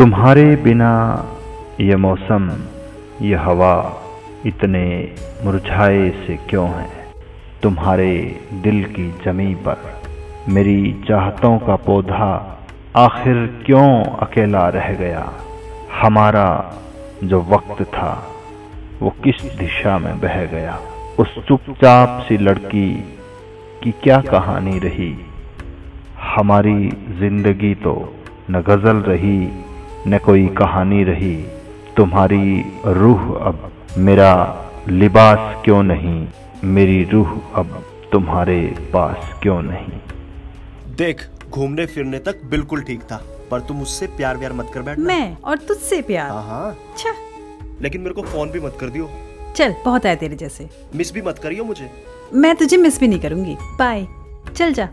तुम्हारे बिना ये मौसम, ये हवा इतने मुरझाए से क्यों हैं? तुम्हारे दिल की जमी पर मेरी चाहतों का पौधा आखिर क्यों अकेला रह गया? हमारा जो वक्त था, वो किस दिशा में बह गया? उस चुपचाप सी लड़की की क्या कहानी रही? हमारी ज़िंदगी तो न गज़ल रही न कोई कहानी रही। तुम्हारी रूह अब मेरा लिबास क्यों नहीं? मेरी रूह अब तुम्हारे पास क्यों नहीं? देख घूमने फिरने तक बिल्कुल ठीक था पर तुम उससे प्यार व्यार मत कर बैठना। मैं और तुझसे प्यार? हाँ हाँ। अच्छा। लेकिन मेरे को फ़ोन भी मत कर दियो। चल बहुत है तेरे जैसे। मिस भी मत करियो मुझे। मैं तुझे मिस भी नहीं करूँगी। बाय। चल जा।